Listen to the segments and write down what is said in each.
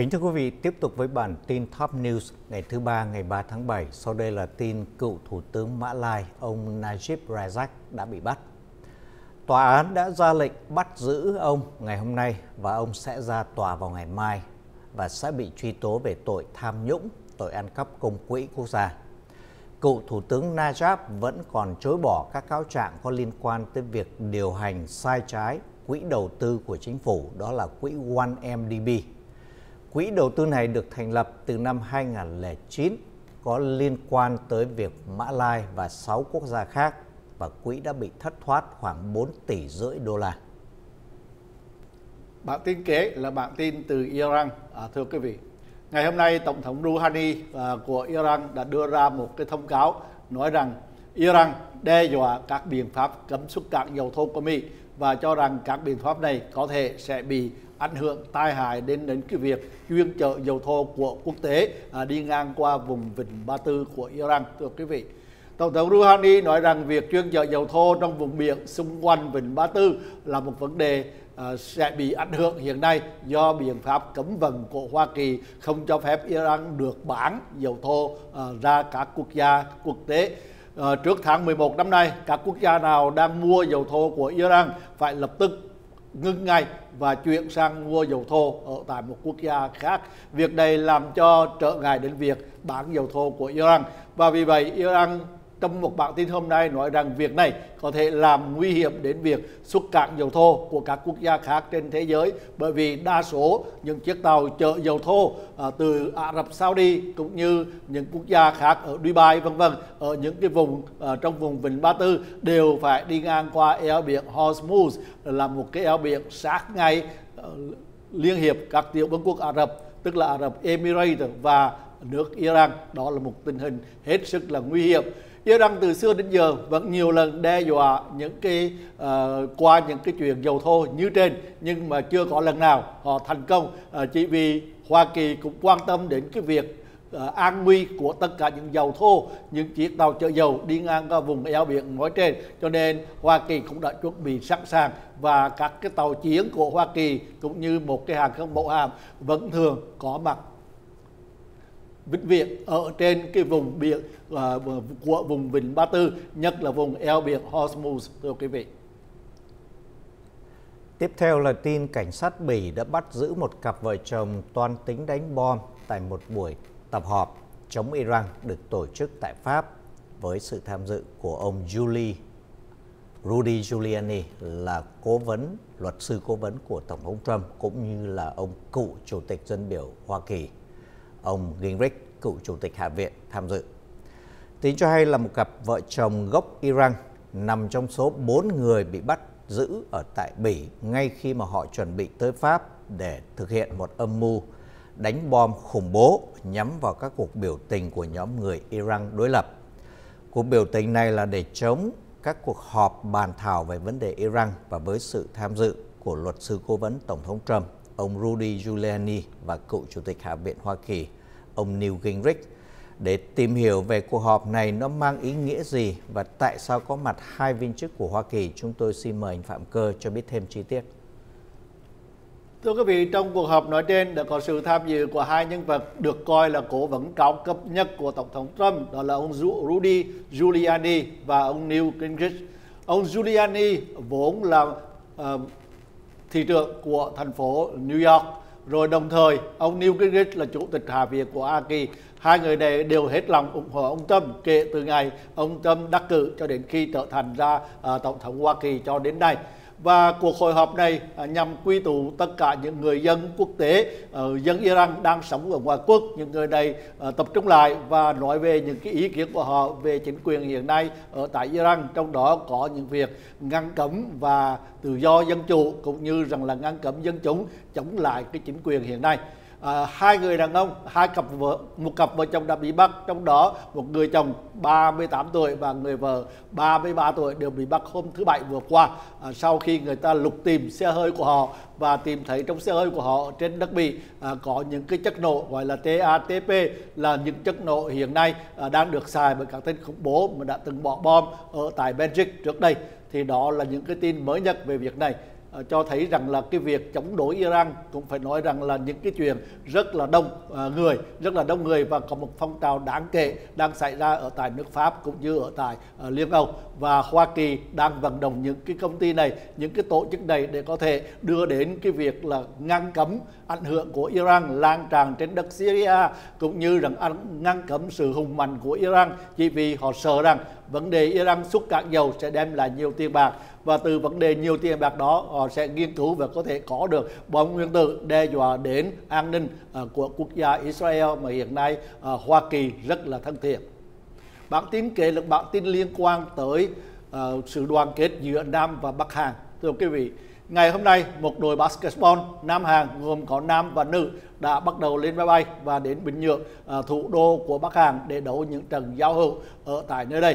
Kính thưa quý vị, tiếp tục với bản tin Top News ngày thứ ba ngày 3 tháng 7. Sau đây là tin cựu Thủ tướng Mã Lai, ông Najib Razak đã bị bắt. Tòa án đã ra lệnh bắt giữ ông ngày hôm nay và ông sẽ ra tòa vào ngày mai và sẽ bị truy tố về tội tham nhũng, tội ăn cắp công quỹ quốc gia. Cựu Thủ tướng Najib vẫn còn chối bỏ các cáo trạng có liên quan tới việc điều hành sai trái quỹ đầu tư của chính phủ, đó là quỹ 1MDB. Quỹ đầu tư này được thành lập từ năm 2009, có liên quan tới việc Mã Lai và 6 quốc gia khác và quỹ đã bị thất thoát khoảng 4 tỷ rưỡi đô la. Bản tin kế là bản tin từ Iran, à, thưa quý vị. Ngày hôm nay, Tổng thống Rouhani à, của Iran đã đưa ra một cái thông cáo nói rằng Iran đe dọa các biện pháp cấm xuất cảng dầu thô của Mỹ và cho rằng các biện pháp này có thể sẽ bị ảnh hưởng tai hại đến đến cái việc chuyên chở dầu thô của quốc tế à, đi ngang qua vùng vịnh Ba Tư của Iran thưa quý vị. Tổng thống Rouhani nói rằng việc chuyên chở dầu thô trong vùng biển xung quanh vịnh Ba Tư là một vấn đề à, sẽ bị ảnh hưởng hiện nay do biện pháp cấm vận của Hoa Kỳ không cho phép Iran được bán dầu thô à, ra các quốc gia quốc tế. À, trước tháng 11 năm nay, các quốc gia nào đang mua dầu thô của Iran phải lập tức ngưng ngay và chuyển sang mua dầu thô ở tại một quốc gia khác. Việc này làm cho trở ngại đến việc bán dầu thô của Iran và vì vậy, Iran trong một bản tin hôm nay nói rằng việc này có thể làm nguy hiểm đến việc xuất cảng dầu thô của các quốc gia khác trên thế giới bởi vì đa số những chiếc tàu chở dầu thô à, từ Ả Rập Saudi cũng như những quốc gia khác ở Dubai vân vân ở những cái vùng à, trong vùng Vịnh Ba Tư đều phải đi ngang qua eo biển Hormuz là một cái eo biển sát ngay à, liên hiệp các tiểu vương quốc Ả Rập tức là Ả Rập Emirates và nước Iran. Đó là một tình hình hết sức là nguy hiểm. Iran từ xưa đến giờ vẫn nhiều lần đe dọa những cái uh, qua những cái chuyện dầu thô như trên nhưng mà chưa có lần nào họ thành công. Uh, chỉ vì Hoa Kỳ cũng quan tâm đến cái việc uh, an nguy của tất cả những dầu thô những chiếc tàu chở dầu đi ngang qua vùng eo biển nói trên. Cho nên Hoa Kỳ cũng đã chuẩn bị sẵn sàng và các cái tàu chiến của Hoa Kỳ cũng như một cái hàng không mẫu hàm vẫn thường có mặt vĩnh viễn ở trên cái vùng biển uh, của vùng vịnh Ba Tư, nhất là vùng eo biển Hormuz, thưa quý vị. Tiếp theo là tin cảnh sát Bỉ đã bắt giữ một cặp vợ chồng toan tính đánh bom tại một buổi tập họp chống Iran được tổ chức tại Pháp với sự tham dự của ông Julie Rudy Giuliani là cố vấn, luật sư cố vấn của Tổng thống Trump cũng như là ông cựu Chủ tịch dân biểu Hoa Kỳ ông Gingrich, cựu chủ tịch Hạ viện tham dự. Tính cho hay là một cặp vợ chồng gốc Iran nằm trong số 4 người bị bắt giữ ở tại Bỉ ngay khi mà họ chuẩn bị tới Pháp để thực hiện một âm mưu đánh bom khủng bố nhắm vào các cuộc biểu tình của nhóm người Iran đối lập. Cuộc biểu tình này là để chống các cuộc họp bàn thảo về vấn đề Iran và với sự tham dự của luật sư cố vấn Tổng thống Trump ông Rudy Giuliani và cựu Chủ tịch Hạ viện Hoa Kỳ, ông Newt Gingrich, để tìm hiểu về cuộc họp này nó mang ý nghĩa gì và tại sao có mặt hai viên chức của Hoa Kỳ. Chúng tôi xin mời anh Phạm Cơ cho biết thêm chi tiết. Thưa quý vị, trong cuộc họp nói trên đã có sự tham dự của hai nhân vật được coi là cố vấn cao cấp nhất của Tổng thống Trump, đó là ông Rudy Giuliani và ông Newt Gingrich. Ông Giuliani vốn là uh, thị trưởng của thành phố New York. Rồi đồng thời ông Newt Gingrich là chủ tịch Hạ viện của Hoa Kỳ. Hai người này đều hết lòng ủng hộ ông Trump kể từ ngày ông Trump đắc cử cho đến khi trở thành ra uh, tổng thống Hoa Kỳ cho đến nay và cuộc hội họp này à, nhằm quy tụ tất cả những người dân quốc tế, ờ, dân Iran đang sống ở ngoài quốc, những người này ờ, tập trung lại và nói về những cái ý kiến của họ về chính quyền hiện nay ở tại Iran, trong đó có những việc ngăn cấm và tự do dân chủ cũng như rằng là ngăn cấm dân chúng chống lại cái chính quyền hiện nay à, hai người đàn ông hai cặp vợ một cặp vợ chồng đã bị bắt trong đó một người chồng 38 tuổi và người vợ 33 tuổi đều bị bắt hôm thứ bảy vừa qua. À, sau khi người ta lục tìm xe hơi của họ và tìm thấy trong xe hơi của họ trên đất Bỉ à, có những cái chất nổ gọi là TATP là những chất nổ hiện nay à, đang được xài bởi các tên khủng bố mà đã từng bỏ bom ở tại Belgium trước đây. Thì đó là những cái tin mới nhất về việc này uh, cho thấy rằng là cái việc chống đối Iran cũng phải nói rằng là những cái chuyện rất là đông uh, người rất là đông người và có một phong trào đáng kể đang xảy ra ở tại nước Pháp cũng như ở tại uh, Liên Âu. Và Hoa Kỳ đang vận động những cái công ty này những cái tổ chức này để có thể đưa đến cái việc là ngăn cấm ảnh hưởng của Iran lan tràn trên đất Syria cũng như rằng ngăn cấm sự hùng mạnh của Iran chỉ vì họ sợ rằng vấn đề Iran xuất cạn dầu sẽ đem lại nhiều tiền bạc và từ vấn đề nhiều tiền bạc đó họ sẽ nghiên cứu và có thể có được bom nguyên tử đe dọa đến an ninh à, của quốc gia Israel mà hiện nay à, Hoa Kỳ rất là thân thiện. Bản tin kể là bản tin liên quan tới uh, sự đoàn kết giữa Nam và Bắc Hàn. Thưa quý vị, ngày hôm nay một đội basketball Nam Hàn gồm có nam và nữ đã bắt đầu lên máy bay và đến Bình Nhưỡng, uh, thủ đô của Bắc Hàn để đấu những trận giao hữu ở tại nơi đây.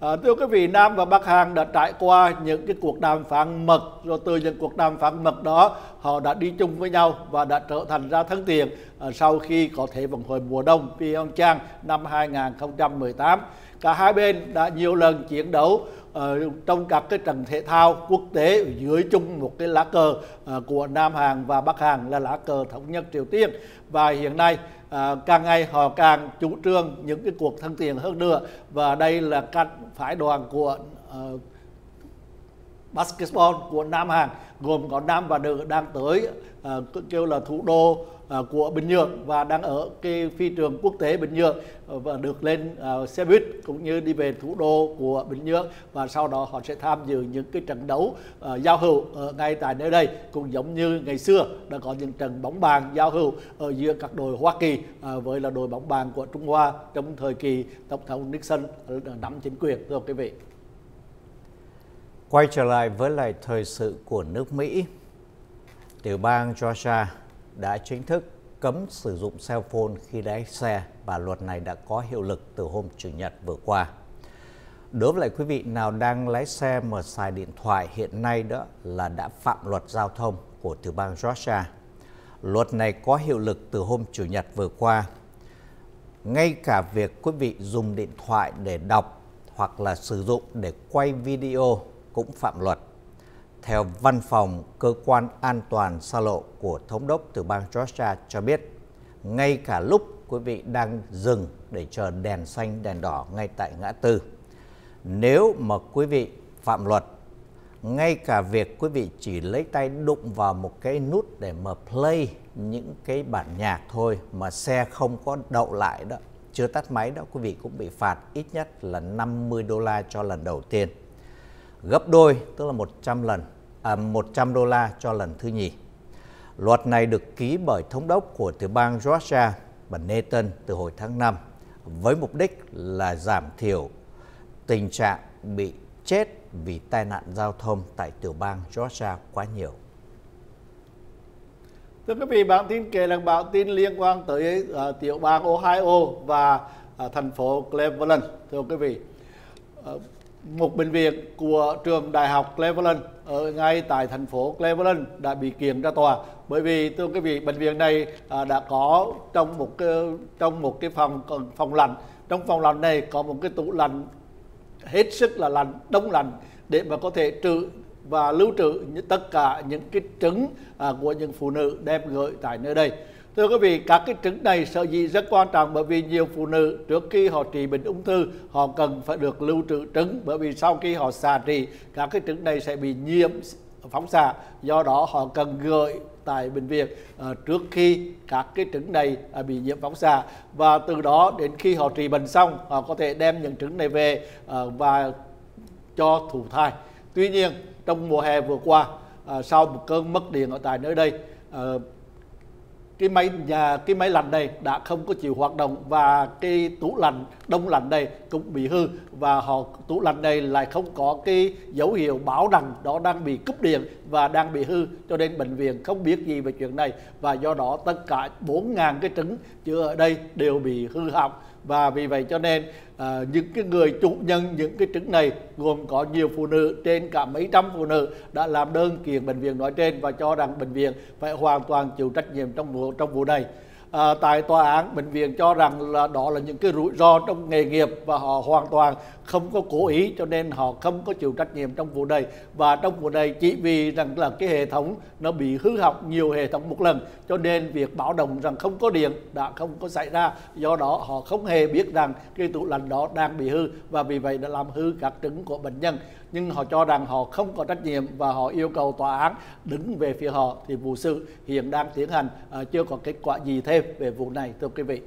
À, thưa quý vị, Nam và Bắc Hàn đã trải qua những cái cuộc đàm phán mật, rồi từ những cuộc đàm phán mật đó họ đã đi chung với nhau và đã trở thành ra thân tiền à, sau khi có thể vận hồi mùa đông Pyeongchang năm 2018. Cả hai bên đã nhiều lần chiến đấu uh, trong các cái trận thể thao quốc tế dưới chung một cái lá cờ ờ, của Nam Hàn và Bắc Hàn là lá cờ thống nhất Triều Tiên và hiện nay à, càng ngày họ càng chủ trương những cái cuộc thân thiện hơn nữa. Và đây là các phái đoàn của uh, basketball của Nam Hàn gồm có nam và nữ đang tới uh, kêu là thủ đô À, của Bình Nhưỡng và đang ở cái phi trường quốc tế Bình Nhưỡng à, và được lên à, xe buýt cũng như đi về thủ đô của Bình Nhưỡng và sau đó họ sẽ tham dự những cái trận đấu giao hữu ở ngay tại nơi đây cũng giống như ngày xưa đã có những trận bóng bàn giao hữu ở giữa các đội Hoa Kỳ với là đội bóng bàn của Trung Hoa trong thời kỳ tổng thống Nixon nắm chính quyền thưa quý vị. Quay trở lại với lại thời sự của nước Mỹ, tiểu bang Georgia đã chính thức cấm sử dụng cell phone khi lái xe và luật này đã có hiệu lực từ hôm Chủ nhật vừa qua. Đối với lại quý vị nào đang lái xe mà xài điện thoại, hiện nay đó là đã phạm luật giao thông của tiểu bang Georgia. Luật này có hiệu lực từ hôm Chủ nhật vừa qua. Ngay cả việc quý vị dùng điện thoại để đọc hoặc là sử dụng để quay video cũng phạm luật. Theo văn phòng cơ quan an toàn xa lộ của thống đốc từ bang Georgia cho biết, ngay cả lúc quý vị đang dừng để chờ đèn xanh đèn đỏ ngay tại ngã tư. Nếu mà quý vị phạm luật, ngay cả việc quý vị chỉ lấy tay đụng vào một cái nút để mà play những cái bản nhạc thôi mà xe không có đậu lại đó, chưa tắt máy đó quý vị cũng bị phạt ít nhất là 50 đô la cho lần đầu tiên gấp đôi tức là 100 lần à, 100 đô la cho lần thứ nhì. Luật này được ký bởi thống đốc của tiểu bang Georgia và Nathan từ hồi tháng 5 với mục đích là giảm thiểu tình trạng bị chết vì tai nạn giao thông tại tiểu bang Georgia quá nhiều. Thưa quý vị, bản tin kể là bản tin liên quan tới uh, tiểu bang Ohio và uh, thành phố Cleveland. Thưa quý vị, uh, một bệnh viện của trường đại học Cleveland ở ngay tại thành phố Cleveland đã bị kiện ra tòa. Bởi vì, thưa quý vị, bệnh viện này à, đã có trong một cái, trong một cái phòng phòng lạnh. Trong phòng lạnh này có một cái tủ lạnh hết sức là lạnh, đông lạnh để mà có thể trữ và lưu trữ tất cả những cái trứng à, của những phụ nữ đem gửi tại nơi đây. Thưa quý vị, các cái trứng này sở dĩ rất quan trọng bởi vì nhiều phụ nữ trước khi họ trị bệnh ung thư họ cần phải được lưu trữ trứng bởi vì sau khi họ xạ trị các cái trứng này sẽ bị nhiễm phóng xạ do đó họ cần gửi tại bệnh viện ờ, trước khi các cái trứng này à, bị nhiễm phóng xạ và từ đó đến khi họ trị bệnh xong họ có thể đem những trứng này về ờ, và cho thụ thai. Tuy nhiên trong mùa hè vừa qua ờ, sau một cơn mất điện ở tại nơi đây cái máy, nhà, cái máy lạnh này đã không có chịu hoạt động và cái tủ lạnh, đông lạnh này cũng bị hư và họ, tủ lạnh này lại không có cái dấu hiệu báo rằng đó đang bị cúp điện và đang bị hư. Cho nên bệnh viện không biết gì về chuyện này và do đó tất cả 4.000 cái trứng chứa ở đây đều bị hư hỏng. Và vì vậy cho nên à, những cái người chủ nhân những cái trứng này gồm có nhiều phụ nữ trên cả mấy trăm phụ nữ đã làm đơn kiện bệnh viện nói trên và cho rằng bệnh viện phải hoàn toàn chịu trách nhiệm trong vụ trong vụ này à, tại tòa án bệnh viện cho rằng là đó là những cái rủi ro trong nghề nghiệp và họ hoàn toàn không có cố ý cho nên họ không có chịu trách nhiệm trong vụ này. Và trong vụ này chỉ vì rằng là cái hệ thống nó bị hư hỏng nhiều hệ thống một lần cho nên việc báo động rằng không có điện đã không có xảy ra. Do đó họ không hề biết rằng cái tủ lạnh đó đang bị hư và vì vậy đã làm hư các trứng của bệnh nhân nhưng họ cho rằng họ không có trách nhiệm và họ yêu cầu tòa án đứng về phía họ thì vụ sự hiện đang tiến hành à, chưa có kết quả gì thêm về vụ này thưa quý vị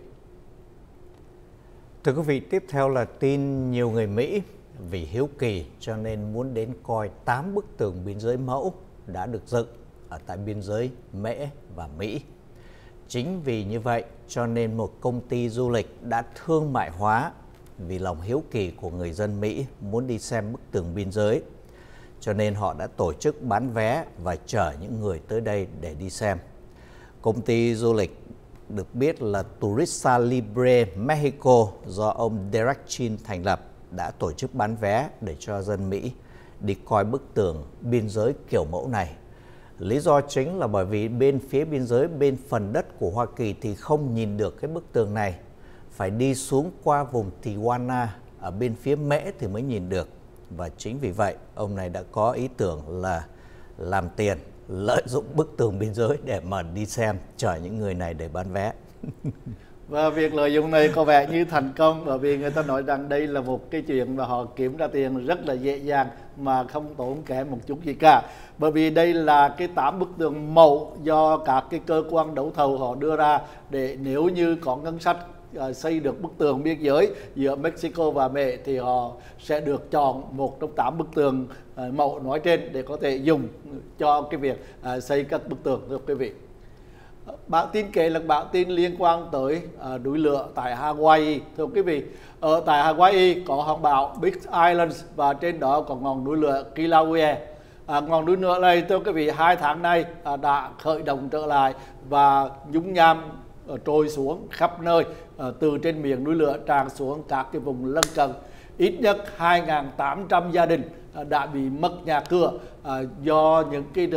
Thưa quý vị, tiếp theo là tin nhiều người Mỹ vì hiếu kỳ cho nên muốn đến coi 8 bức tường biên giới mẫu đã được dựng ở tại biên giới Mễ và Mỹ. Chính vì như vậy cho nên một công ty du lịch đã thương mại hóa vì lòng hiếu kỳ của người dân Mỹ muốn đi xem bức tường biên giới. Cho nên họ đã tổ chức bán vé và chở những người tới đây để đi xem. Công ty du lịch được biết là Turista Libre Mexico do ông Derek Chin thành lập đã tổ chức bán vé để cho dân Mỹ đi coi bức tường biên giới kiểu mẫu này. Lý do chính là bởi vì bên phía biên giới, bên phần đất của Hoa Kỳ thì không nhìn được cái bức tường này. Phải đi xuống qua vùng Tijuana ở bên phía Mễ thì mới nhìn được. Và chính vì vậy, ông này đã có ý tưởng là làm tiền lợi dụng bức tường biên giới để mà đi xem chở những người này để bán vé và việc lợi dụng này có vẻ như thành công bởi vì người ta nói rằng đây là một cái chuyện mà họ kiếm ra tiền rất là dễ dàng mà không tốn kém một chút gì cả bởi vì đây là cái tám bức tường mẫu do các cái cơ quan đấu thầu họ đưa ra để nếu như có ngân sách Ờ, xây được bức tường biên giới giữa Mexico và Mỹ thì họ sẽ được chọn một trong tám bức tường ờ, mẫu nói trên để có thể dùng cho cái việc ờ, xây các bức tường thưa quý vị. Bản tin kể là bản tin liên quan tới núi lửa tại Hawaii thưa quý vị. Ở tại Hawaii có hòn đảo Big Island và trên đó có ngọn núi lửa Kilauea. À, ngọn núi lửa này thưa quý vị hai tháng nay à, đã khởi động trở lại và nhúng nham Ờ, trôi xuống khắp nơi ờ, từ trên miền núi lửa tràn xuống các cái vùng lân cận. Ít nhất 2.800 gia đình ờ, đã bị mất nhà cửa do những cái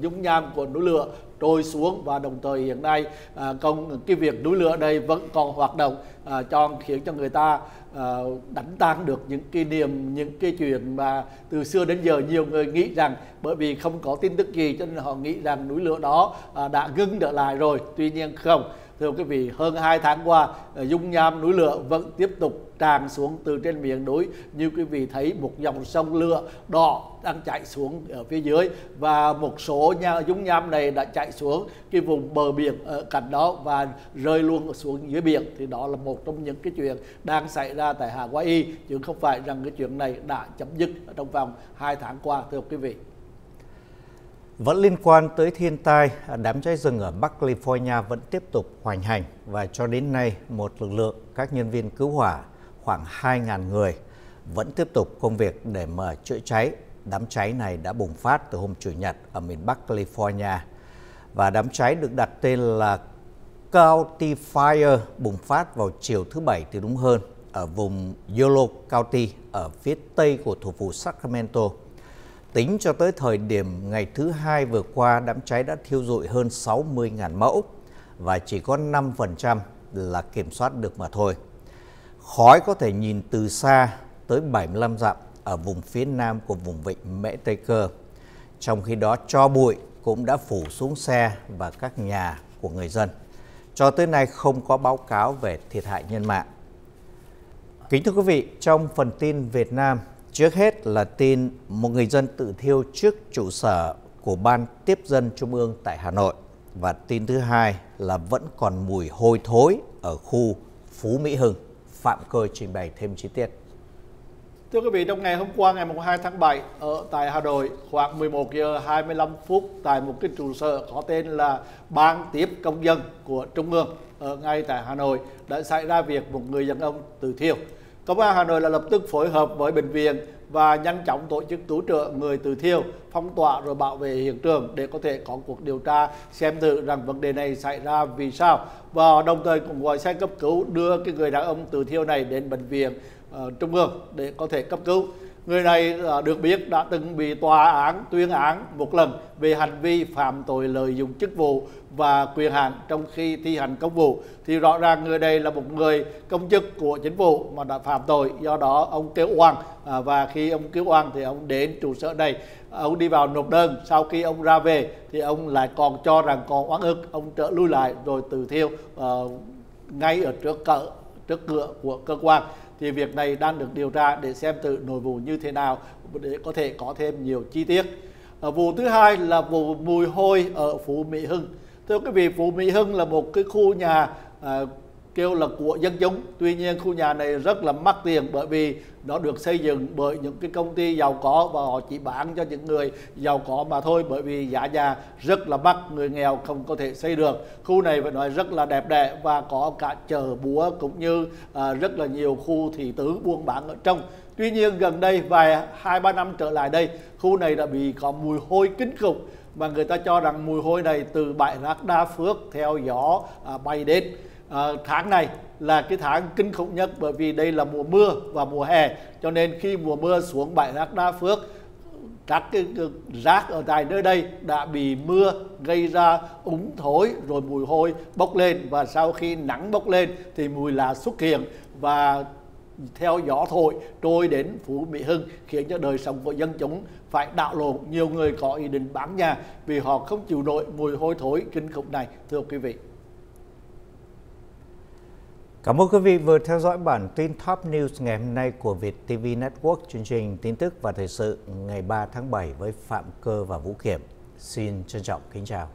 dung nham của núi lửa trôi xuống và đồng thời hiện nay à, công, cái việc núi lửa đây vẫn còn hoạt động à, cho, khiến cho người ta à, đánh tan được những cái niềm những cái chuyện mà từ xưa đến giờ nhiều người nghĩ rằng, bởi vì không có tin tức gì cho nên họ nghĩ rằng núi lửa đó đã ngưng trở lại rồi. Tuy nhiên không thưa quý vị, hơn 2 tháng qua ờ, dung nham núi lửa vẫn tiếp tục tràn xuống từ trên miền núi. Như quý vị thấy, một dòng sông lửa đỏ đang chạy xuống ở phía dưới và một số nhà dung nham này đã chạy xuống cái vùng bờ biển ở cạnh đó và rơi luôn xuống dưới biển. Thì đó là một trong những cái chuyện đang xảy ra tại Hawaii chứ không phải rằng cái chuyện này đã chấm dứt trong vòng 2 tháng qua, thưa quý vị vẫn liên quan tới thiên tai, đám cháy rừng ở Bắc California vẫn tiếp tục hoành hành và cho đến nay một lực lượng các nhân viên cứu hỏa khoảng 2.000 người vẫn tiếp tục công việc để mở chữa cháy. Đám cháy này đã bùng phát từ hôm Chủ nhật ở miền Bắc California và đám cháy được đặt tên là County Fire bùng phát vào chiều thứ Bảy thì đúng hơn ở vùng Yolo County ở phía tây của thủ phủ Sacramento. Tính cho tới thời điểm ngày thứ hai vừa qua, đám cháy đã thiêu rụi hơn 60.000 mẫu và chỉ có 5% là kiểm soát được mà thôi. Khói có thể nhìn từ xa tới 75 dặm ở vùng phía nam của vùng vịnh Mễ Tây Cơ. Trong khi đó cho bụi cũng đã phủ xuống xe và các nhà của người dân. Cho tới nay không có báo cáo về thiệt hại nhân mạng. Kính thưa quý vị, trong phần tin Việt Nam, Trước hết là tin một người dân tự thiêu trước trụ sở của Ban Tiếp dân Trung ương tại Hà Nội. Và tin thứ hai là vẫn còn mùi hôi thối ở khu Phú Mỹ Hưng. Phạm Cơ trình bày thêm chi tiết. Thưa quý vị, trong ngày hôm qua ngày 2 tháng 7 ở tại Hà Nội khoảng 11 giờ 25 phút tại một cái trụ sở có tên là Ban Tiếp Công dân của Trung ương ở ngay tại Hà Nội đã xảy ra việc một người đàn ông tự thiêu. Công an Hà Nội là lập tức phối hợp với bệnh viện và nhanh chóng tổ chức cứu trợ người từ thiêu, phong tỏa rồi bảo vệ hiện trường để có thể có cuộc điều tra xem thử rằng vấn đề này xảy ra vì sao. Và đồng thời cũng gọi xe cấp cứu đưa cái người đàn ông từ thiêu này đến bệnh viện uh, trung ương để có thể cấp cứu. Người này được biết đã từng bị tòa án tuyên án một lần về hành vi phạm tội lợi dụng chức vụ và quyền hạn trong khi thi hành công vụ. Thì rõ ràng người đây là một người công chức của chính phủ mà đã phạm tội. Do đó ông kêu oan à, và khi ông kêu oan thì ông đến trụ sở này ông đi vào nộp đơn. Sau khi ông ra về thì ông lại còn cho rằng còn oán ức. Ông trở lui lại rồi tự thiêu à, ngay ở trước cỡ trước cửa của cơ quan thì việc này đang được điều tra để xem từ nội vụ như thế nào để có thể có thêm nhiều chi tiết. À, vụ thứ hai là vụ mùi hôi ở Phú Mỹ Hưng. Thưa quý vị, Phú Mỹ Hưng là một cái khu nhà à, kêu là của dân chúng. Tuy nhiên khu nhà này rất là mắc tiền bởi vì nó được xây dựng bởi những cái công ty giàu có và họ chỉ bán cho những người giàu có mà thôi bởi vì giá nhà rất là mắc người nghèo không có thể xây được. Khu này phải nói rất là đẹp đẽ và có cả chợ búa cũng như à, rất là nhiều khu thị tứ buôn bán ở trong. Tuy nhiên gần đây vài hai ba năm trở lại đây khu này đã bị có mùi hôi kinh khủng và người ta cho rằng mùi hôi này từ bãi rác đa phước theo gió à, bay đến à, tháng này là cái tháng kinh khủng nhất bởi vì đây là mùa mưa và mùa hè cho nên khi mùa mưa xuống bãi rác đa phước các cái, cái rác ở tại nơi đây đã bị mưa gây ra úng thối rồi mùi hôi bốc lên và sau khi nắng bốc lên thì mùi là xuất hiện và theo gió thổi trôi đến Phú Mỹ Hưng khiến cho đời sống của dân chúng phải đạo lộn. Nhiều người có ý định bán nhà vì họ không chịu nổi mùi hôi thối kinh khủng này thưa quý vị. Cảm ơn quý vị vừa theo dõi bản tin Top News ngày hôm nay của Việt TV Network, chương trình tin tức và thời sự ngày 3 tháng 7 với Phạm Cơ và Vũ Kiểm. Xin trân trọng kính chào.